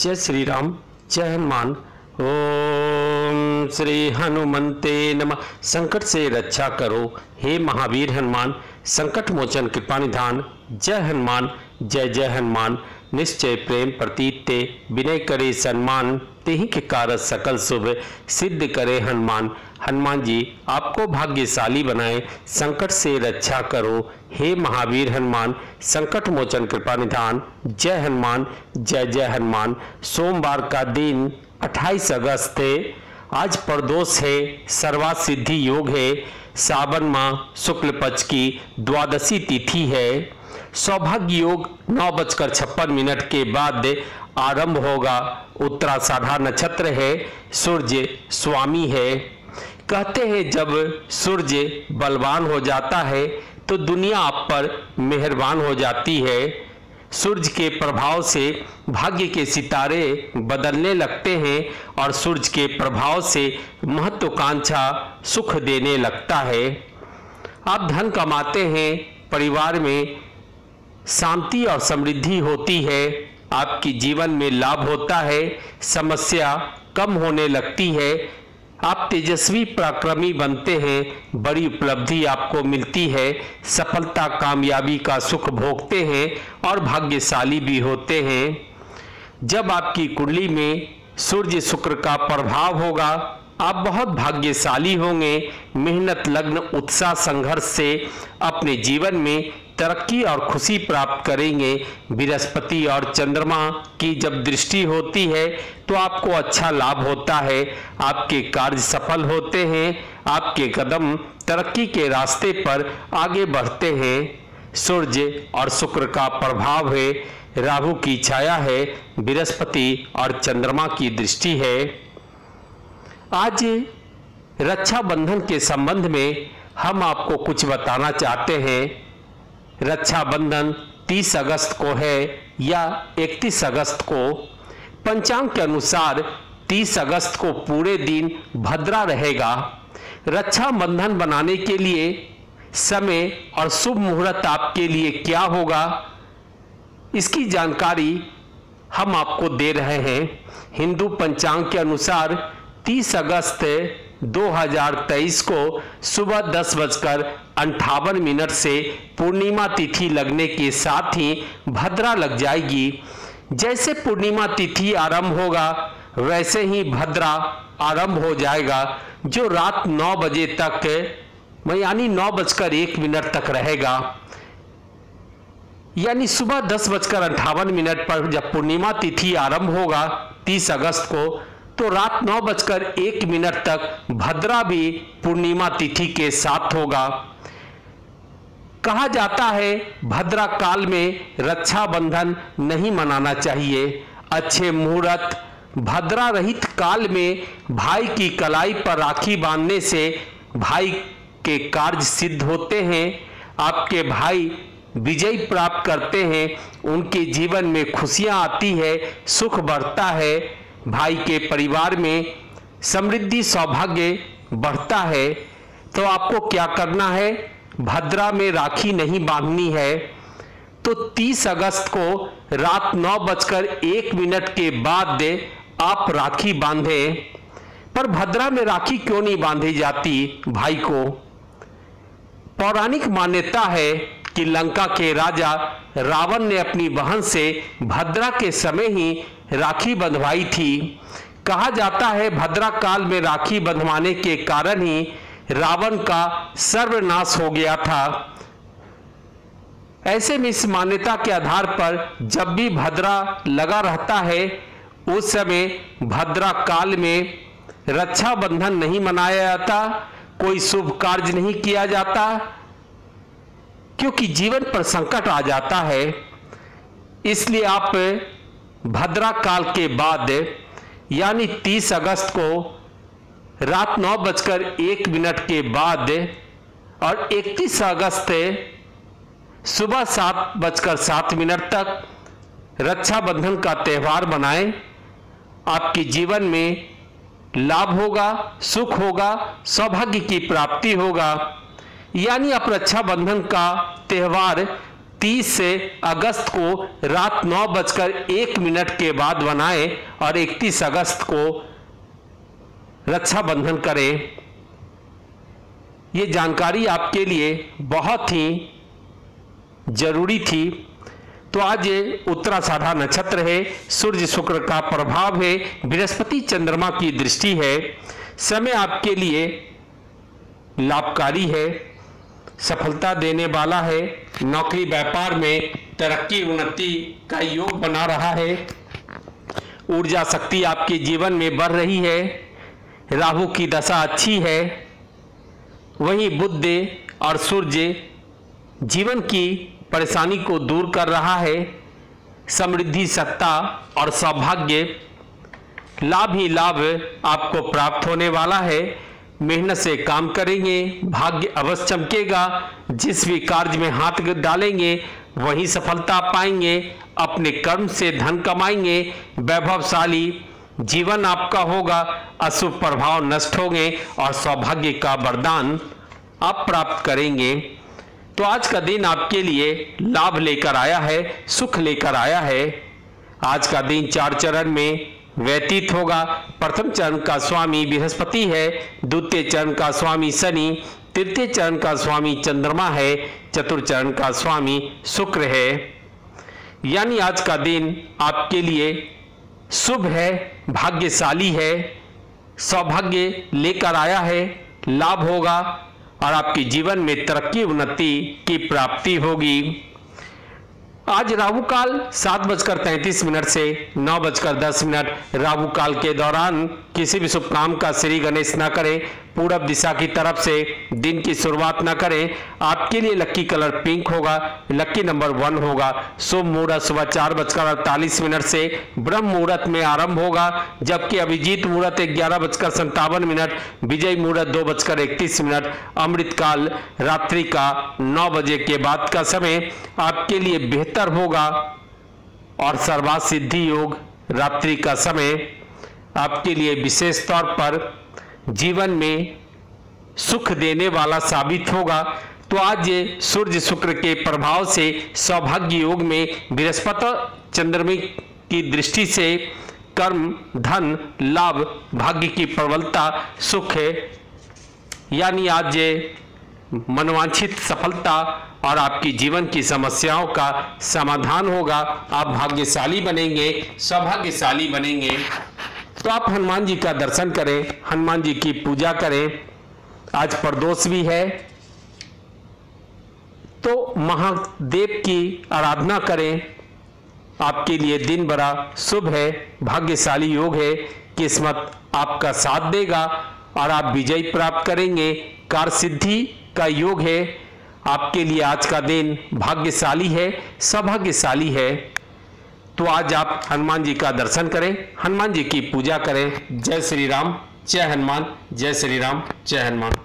जय श्री राम जय हनुमान। ओम श्री हनुमते नमः। संकट से रक्षा करो, हे महावीर हनुमान। संकट मोचन कृपा निधान। जय हनुमान, जय जय हनुमान। निश्चय प्रेम प्रतीत ते, विनय करे सम्मान तेह के कारज सकल शुभ सिद्ध करे हनुमान। हनुमान जी, आपको भाग्यशाली बनाए, संकट से रक्षा करो। हे महावीर हनुमान, संकट मोचन कृपा निधान। जय हनुमान, जय जय हनुमान। सोमवार का दिन 28 अगस्त है। आज प्रदोष है सर्वा सिद्धि योग है। सावन माह, शुक्ल पक्ष की द्वादशी तिथि है। सौभाग्य योग, नौ बजकर छप्पन मिनट के बाद आरंभ होगा। उत्तराषाढ़ा नक्षत्र है, सूर्य स्वामी है। कहते हैं, जब सूर्य बलवान हो जाता है तो दुनिया आप पर मेहरबान हो जाती है। सूर्य के प्रभाव से भाग्य के सितारे बदलने लगते हैं और सूर्य के प्रभाव से महत्वाकांक्षा सुख देने लगता है। आप धन कमाते हैं, परिवार में शांति और समृद्धि होती है, आपकी जीवन में लाभ होता है, समस्या कम होने लगती है आप तेजस्वी पराक्रमी बनते हैं, बड़ी उपलब्धि आपको मिलती है, सफलता, कामयाबी का सुख भोगते हैं और भाग्यशाली भी होते हैं। जब आपकी कुंडली में सूर्य शुक्र का प्रभाव होगा, आप बहुत भाग्यशाली होंगे, मेहनत, लग्न, उत्साह, संघर्ष से अपने जीवन में तरक्की और खुशी प्राप्त करेंगे। बृहस्पति और चंद्रमा की जब दृष्टि होती है तो आपको अच्छा लाभ होता है। आपके कार्य सफल होते हैं। आपके कदम तरक्की के रास्ते पर आगे बढ़ते हैं। सूर्य और शुक्र का प्रभाव है। राहु की छाया है। बृहस्पति और चंद्रमा की दृष्टि है। आज रक्षाबंधन के संबंध में हम आपको कुछ बताना चाहते हैं। रक्षाबंधन 30 अगस्त को है या 31 अगस्त को, पंचांग के अनुसार 30 अगस्त को पूरे दिन भद्रा रहेगा। रक्षाबंधन बनाने के लिए समय और शुभ मुहूर्त आपके लिए क्या होगा, इसकी जानकारी हम आपको दे रहे हैं। हिंदू पंचांग के अनुसार 30 अगस्त 2023 को सुबह दस बजकर अंठावन मिनट से पूर्णिमा तिथि लगने के साथ ही भद्रा लग जाएगी। जैसे पूर्णिमा तिथि आरंभ होगा, वैसे ही भद्रा आरंभ हो जाएगा, जो रात नौ बजे तक यानी नौ बजकर एक मिनट तक रहेगा। यानी सुबह दस बजकर अंठावन मिनट पर जब पूर्णिमा तिथि आरंभ होगा 30 अगस्त को तो रात नौ बजकर एक मिनट तक भद्रा भी पूर्णिमा तिथि के साथ होगा। कहा जाता है, भद्रा काल में रक्षाबंधन नहीं मनाना चाहिए। अच्छे मुहूर्त, भद्रा रहित काल में भाई की कलाई पर राखी बांधने से भाई के कार्य सिद्ध होते हैं। आपके भाई विजय प्राप्त करते हैं, उनके जीवन में खुशियाँ आती है, सुख बढ़ता है। भाई के परिवार में समृद्धि सौभाग्य बढ़ता है तो आपको क्या करना है? भद्रा में राखी नहीं बांधनी है। तो 30 अगस्त को रात नौ बजकर एक मिनट के बाद आप राखी बांधे। पर भद्रा में राखी क्यों नहीं बांधी जाती भाई को? पौराणिक मान्यता है कि लंका के राजा रावण ने अपनी बहन से भद्रा के समय ही राखी बंधवाई थी। कहा जाता है, भद्रा काल में राखी बंधवाने के कारण ही रावण का सर्वनाश हो गया था। ऐसे में इस मान्यता के आधार पर जब भी भद्रा लगा रहता है, उस समय भद्रा काल में रक्षाबंधन नहीं मनाया जाता, कोई शुभ कार्य नहीं किया जाता, क्योंकि जीवन पर संकट आ जाता है। इसलिए आप भद्रा काल के बाद, यानी 30 अगस्त को रात नौ बजकर एक मिनट के बाद और 31 अगस्त सुबह सात बजकर सात मिनट तक रक्षाबंधन का त्यौहार मनाएँ। आपके जीवन में लाभ होगा, सुख होगा, सौभाग्य की प्राप्ति होगा। यानी आप रक्षाबंधन का त्यौहार 30 से अगस्त को रात नौ बजकर एक मिनट के बाद बनाएँ और 31 अगस्त को रक्षाबंधन करें। ये जानकारी आपके लिए बहुत ही ज़रूरी थी। तो आज ये उत्तराषाढ़ा नक्षत्र है, सूर्य शुक्र का प्रभाव है, बृहस्पति चंद्रमा की दृष्टि है। समय आपके लिए लाभकारी है। सफलता देने वाला है, नौकरी व्यापार में तरक्की, उन्नति का योग बना रहा है। ऊर्जा शक्ति आपके जीवन में बढ़ रही है, राहु की दशा अच्छी है। वहीं बुद्ध और सूर्य जीवन की परेशानी को दूर कर रहा है। समृद्धि, सत्ता और सौभाग्य, लाभ ही लाभ आपको प्राप्त होने वाला है। मेहनत से काम करेंगे, भाग्य अवश्य चमकेगा, जिस भी कार्य में हाथ डालेंगे, वहीं सफलता पाएँगे, अपने कर्म से धन कमाएँगे, वैभवशाली जीवन आपका होगा, अशुभ प्रभाव नष्ट होंगे और सौभाग्य का वरदान आप प्राप्त करेंगे। तो आज का दिन आपके लिए लाभ लेकर आया है, सुख लेकर आया है। आज का दिन चार चरण में व्यतीत होगा। प्रथम चरण का स्वामी बृहस्पति है, द्वितीय चरण का स्वामी शनि, तृतीय चरण का स्वामी चंद्रमा है, चतुर्थ चरण का स्वामी शुक्र है। यानी आज का दिन आपके लिए शुभ है, भाग्यशाली है, सौभाग्य लेकर आया है, लाभ होगा और आपके जीवन में तरक्की, उन्नति की प्राप्ति होगी। आज राहु काल सात बजकर तैतीस मिनट से नौ बजकर दस मिनट। राहु काल के दौरान किसी भी शुभ काम का श्री गणेश न करें। पूरब दिशा की तरफ़ से दिन की शुरुआत न करें। आपके लिए लक्की कलर पिंक होगा लक्की नंबर वन होगा। शुभ मुहूर्त, सुबह चार बजकर अड़तालीस मिनट से ब्रह्म मुहूर्त में आरंभ होगा, जबकि अभिजीत मुहूर्त ग्यारह बजकर संतावन मिनट, विजय मुहूर्त दो बजकर इकतीस मिनट अमृत काल रात्रि का नौ बजे के बाद का समय आपके लिए बेहतर होगा। और सर्वा सिद्धि योग रात्रि का समय आपके लिए विशेष तौर पर जीवन में सुख देने वाला साबित होगा। तो आज ये सूर्य शुक्र के प्रभाव से सौभाग्य योग में बृहस्पति चंद्रमा की दृष्टि से कर्म, धन, लाभ, भाग्य की प्रबलता, सुख है। यानी आज ये मनवांछित सफलता और आपकी जीवन की समस्याओं का समाधान होगा। आप भाग्यशाली बनेंगे, सौभाग्यशाली बनेंगे। तो आप हनुमान जी का दर्शन करें, हनुमान जी की पूजा करें। आज प्रदोष भी है। तो महादेव की आराधना करें। आपके लिए दिन बड़ा शुभ है, भाग्यशाली योग है। किस्मत आपका साथ देगा और आप विजय प्राप्त करेंगे। कार सिद्धि का योग है। आपके लिए आज का दिन भाग्यशाली है, सौभाग्यशाली है। तो आज आप हनुमान जी का दर्शन करें, हनुमान जी की पूजा करें। जय श्री राम, जय हनुमान, जय श्री राम, जय हनुमान।